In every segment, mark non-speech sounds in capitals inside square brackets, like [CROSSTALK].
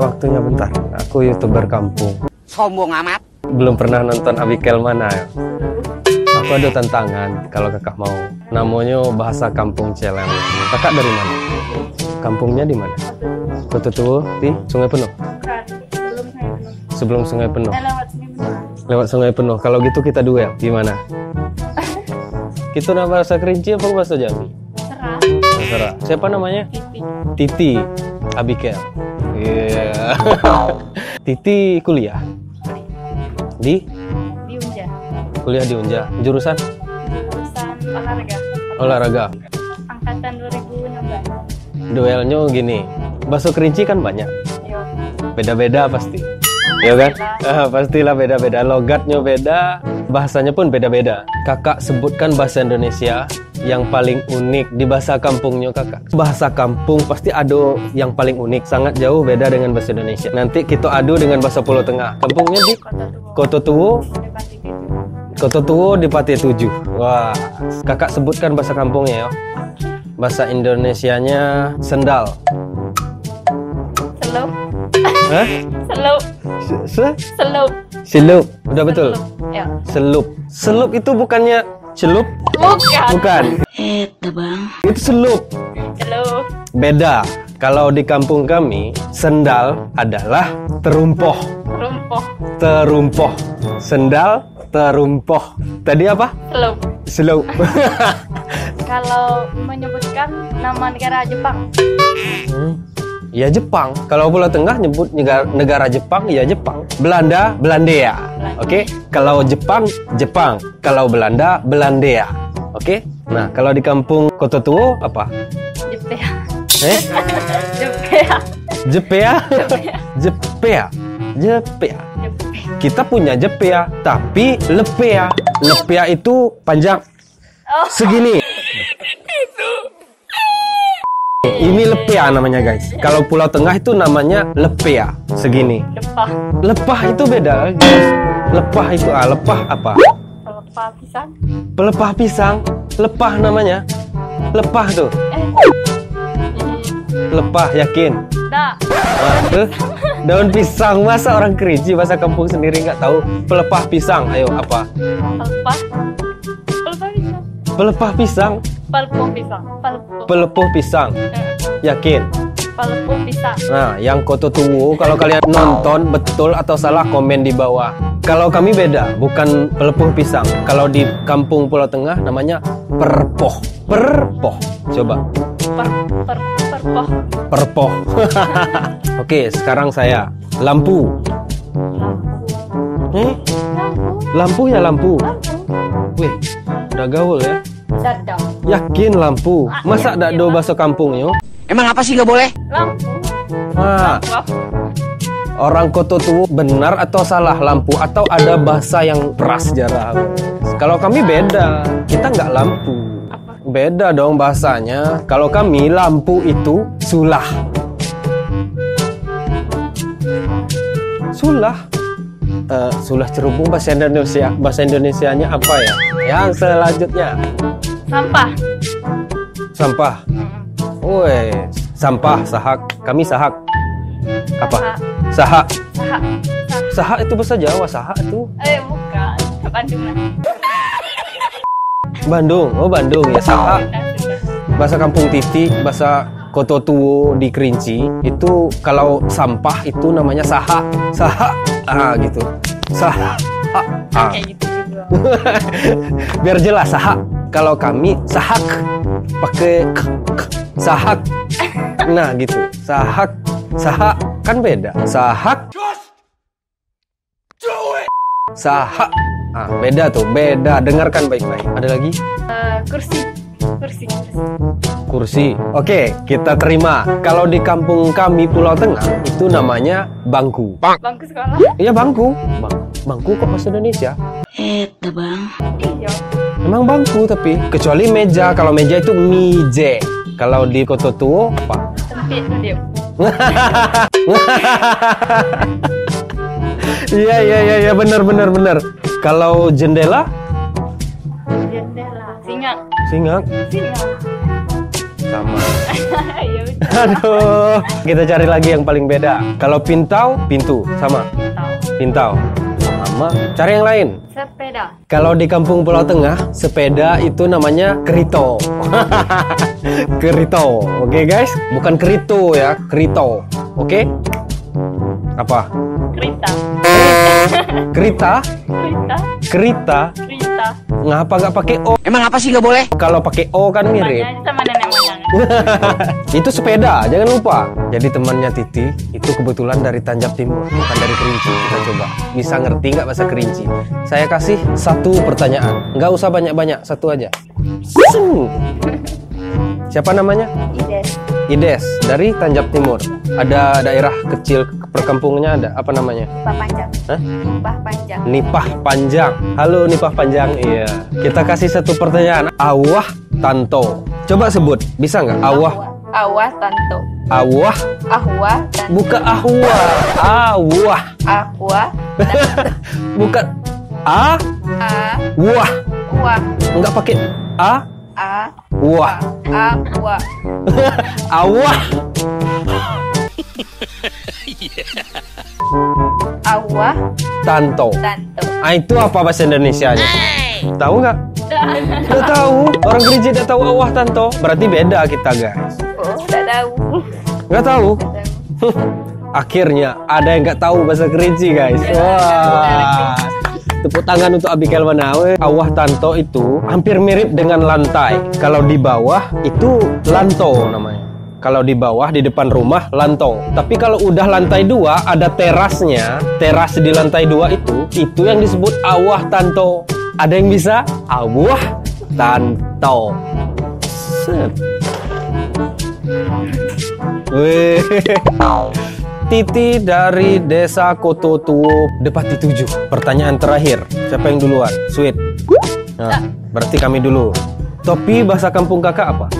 waktunya bentar. Aku youtuber kampung. Sombong amat. Belum pernah nonton Abikel mana ya? Aku ada tantangan kalau kakak mau. Namanya bahasa kampung Celeng. Kakak dari mana? Kampungnya di mana? Kota Tua di Sungai Penuh. Sebelum Sungai Penuh. Eh, lewat Sungai Penuh. Kalau gitu kita duel. Gimana? [LAUGHS] Kita nama bahasa Kerinci apa bahasa Jambi? Serah, Terserah. Siapa namanya? titik. Titi Abikel. Iya. Titi kuliah di Di Unja. kuliah di Unja. Jurusan Jurusan olahraga. olahraga. Angkatan 2016. Duelnya gini. Bahasa Kerinci kan banyak. Yo. Beda-beda pasti. Ya kan? [LAUGHS] Ah, pastilah beda-beda. Logatnya beda, bahasanya pun beda-beda. Kakak sebutkan bahasa Indonesia yang paling unik di bahasa kampungnya kakak. Bahasa kampung pasti ada yang paling unik, sangat jauh beda dengan bahasa Indonesia. Nanti kita adu dengan bahasa Pulau Tengah. Kampungnya di Kota Tuwo. Koto Tuwo di Pati 7. Wah, kakak sebutkan bahasa kampungnya ya. Bahasa Indonesianya sendal. Slow. Hah? Slow. Se? Slow. Silup. Udah betul. Ya. Selup. Selup itu bukannya celup? Bukan. Bukan. Itu selup. Slow. Beda. Kalau di kampung kami, sendal adalah terumpoh. Rumpoh. Terumpoh. Sendal terumpoh. Tadi apa? Slow. Selup. [LAUGHS] Kalau menyebutkan nama negara Jepang. Hmm. Ya Jepang. Kalau Pulau Tengah nyebut negara, negara Jepang, ya Jepang. Belanda, Belandea. Oke. Kalau Jepang, Jepang. Kalau Belanda, Belandea. Oke. Nah, kalau di kampung Koto Tuwo apa? Jepea. Eh? Jepea? Jepea. Jepea. Jepea. Kita punya Jepea, tapi Lepea. Lepea itu panjang Oh. segini. Ini lepea namanya guys. Kalau Pulau Tengah itu namanya lepea segini. Lepah. Lepah itu beda guys. Lepah itu ah lepah apa? Pelepah pisang. Pelepah pisang. Lepah namanya. Lepah tuh. Eh. Lepah yakin. Ah, tuh. Daun pisang masa orang kerinci bahasa kampung sendiri nggak tahu pelepah pisang. Ayo apa? Pelepah. Pelepah pisang. Pelepah pisang. Pelepuh pisang. Pelepuh. Pelepuh pisang. Eh, Yakin. Pelepuh pisang. Nah, yang Koto Tuwo kalau kalian nonton betul atau salah komen di bawah. Kalau kami beda, bukan pelepuh pisang. Kalau di kampung Pulau Tengah namanya perpoh. Perpoh. Coba. Per, per, perpoh. Perpoh. [LAUGHS] Oke, sekarang saya lampu. Lampu. Eh, Lampu. ya lampu. Lampu. Wih, udah gaul ya. Dadang. Yakin lampu. Masa yakin dak do lah. bahasa kampungnya? Emang apa sih nggak boleh? Lampu. Nah, Wah. Orang Koto Tuwo benar atau salah lampu atau ada bahasa yang prasejarah? Kalau kami beda, kita nggak lampu. Beda dong bahasanya. Kalau kami lampu itu sulah. Sulah. Eh, sulah cerubung bahasa Indonesia. Bahasa Indonesianya apa ya? Yang selanjutnya Sampah. sampah. Woi, sampah sahak. Kami sahak. Apa? Sahak. Sahak. Sahak. Itu bahasa Jawa, sahak itu Eh, bukan. Bandung lah. Bandung. Oh, Bandung ya sahak. Bahasa Kampung Titi, bahasa Koto Tuwo di Kerinci itu kalau sampah itu namanya sahak. Sahak. Ah, gitu. Sahak. Ah. Kayak gitu juga. [LAUGHS] Biar jelas sahak. Kalau kami sahak pakai k, k, sahak. Nah, gitu. Sahak. Sahak kan beda. Sahak. Sahak. Ah, beda tuh, beda. Dengarkan baik-baik. Ada lagi? Eh, kursi. Kursi. Kursi. Kursi. Oke, kita terima. Kalau di kampung kami Pulau Tengah itu namanya bangku. Bangku sekolah. Iya bangku. Bang, bangku kok bahasa Indonesia? Iya. Emang bangku tapi kecuali meja. Kalau meja itu mije. Kalau di Koto Tuwo apa? Sempit. Iya iya iya iya benar benar benar. Kalau jendela Jendela. Singa. singa. Singa. Sama. [LAUGHS] ya udah Aduh. Kita cari lagi yang paling beda. Kalau pintau, pintu. Sama. tahu. Pintau. Sama. Cari yang lain. Sepeda. Kalau di kampung Pulau Tengah, sepeda itu namanya kerito. [LAUGHS] kerito. Oke guys, bukan kerito ya, kerito. Oke? Apa? Kereta. Kerita? Kereta. Kerita? Kereta. Ngapa nggak pakai O? Emang apa sih nggak boleh? Kalau pakai O kan mirip. Sama. [LAUGHS] itu sepeda, jangan lupa. Jadi temannya Titi itu kebetulan dari Tanjab Timur, bukan dari Kerinci. Kita coba. Bisa ngerti nggak bahasa Kerinci? Saya kasih satu pertanyaan. Nggak usah banyak-banyak, satu aja. Siapa namanya? Ides. Ides dari Tanjab Timur. Ada daerah kecil perkampungannya ada apa namanya? Bah panjang. Hah? Bah panjang. Nipah Panjang. Halo Nipah Panjang. Iya. Kita kasih satu pertanyaan. Awah Tanto. Coba sebut. Bisa nggak? Awah. Awah tanto. Awah. Ahwa dan Bukan ahwa. Awah. ahwa [LAUGHS] Bukan a a wah. wa Nggak pakai a a wah. a wa [LAUGHS] Awah. [LAUGHS] awah Tanto. tanto. Ah itu apa bahasa Indonesianya? Tahu nggak? Nggak tahu. Orang Kerinci tidak tahu awah Tanto. Berarti beda kita guys. Oh, tidak tahu. Nggak tahu. Tidak tahu. [LAUGHS] Akhirnya ada yang nggak tahu bahasa Kerinci guys. Wah. Tepuk tangan untuk Abigail Manawe. Awah Tanto itu hampir mirip dengan lantai. Kalau di bawah itu lanto namanya. Kalau di bawah di depan rumah lanto. Tapi kalau udah lantai dua ada terasnya. Teras di lantai dua itu itu yang disebut awah Tanto. Ada yang bisa? Awah Tanto. Set. Wih. Titi dari Desa Koto Tuo Depati 7 Pertanyaan terakhir Siapa yang duluan? Sweet Nah, berarti kami dulu Topi bahasa kampung kakak apa?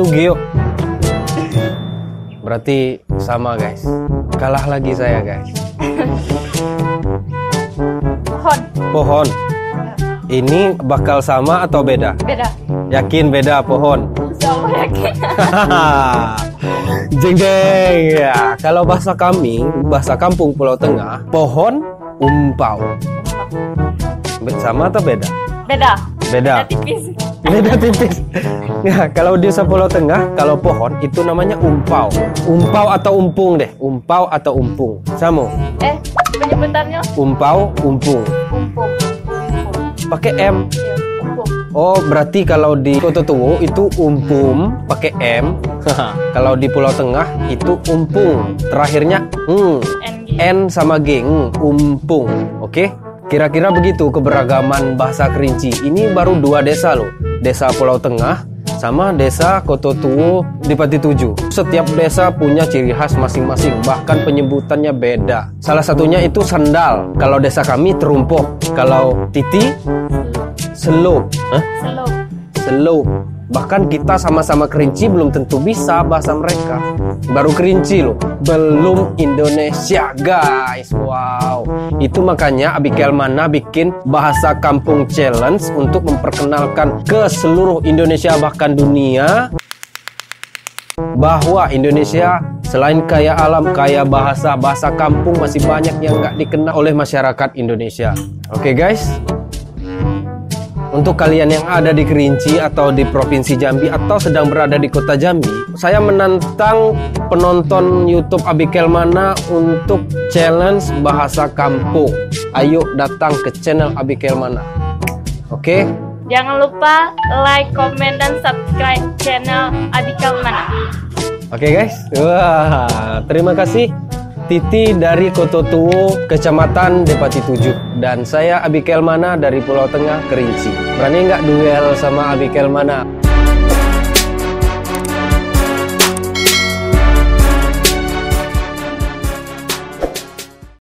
Tugio Berarti sama guys Kalah lagi saya guys Pohon. Pohon Ini bakal sama atau beda? Beda. Yakin beda pohon Allah yakin. [LAUGHS] jeng jeng ya kalau bahasa kami bahasa kampung Pulau Tengah pohon umpau sama atau beda Beda. beda tipis. Beda tipis ya kalau di Pulau Tengah kalau pohon itu namanya umpau umpau atau umpung deh umpau atau umpung sama Eh, penyebutannya umpau umpung umpung. Umpung. pakai m Iya, umpung. Oh, berarti kalau di Kota Tuwo itu umpum pakai M. kalau di Pulau Tengah itu umpung. Terakhirnya ng. NG. N sama G, ng, umpung. Oke? Kira-kira begitu keberagaman bahasa Kerinci. Ini baru dua desa loh. Desa Pulau Tengah sama desa Kota Tuwo di Pati Tujuh. Setiap desa punya ciri khas masing-masing, bahkan penyebutannya beda. Salah satunya itu sandal. Kalau desa kami terumpuk. Kalau Titi Selup. Hah? Slow. Selup. Bahkan kita sama-sama kerinci belum tentu bisa bahasa mereka. Baru kerinci loh. Belum Indonesia guys. Wow. Itu makanya Abigail Mana bikin bahasa kampung challenge untuk memperkenalkan ke seluruh Indonesia bahkan dunia bahwa Indonesia selain kaya alam, kaya bahasa, bahasa kampung masih banyak yang nggak dikenal oleh masyarakat Indonesia. Oke guys, untuk kalian yang ada di Kerinci atau di Provinsi Jambi atau sedang berada di Kota Jambi, saya menantang penonton YouTube Abikel Mana untuk challenge bahasa kampung. Ayo datang ke channel Abikel Mana. Oke? Jangan lupa like, comment, dan subscribe channel Adikal Mana. Oke guys. Wah, terima kasih Titi dari Koto Tuwo, Kecamatan Depati 7 dan saya Abikel Mana dari Pulau Tengah Kerinci. Berani nggak duel sama Abikel Mana?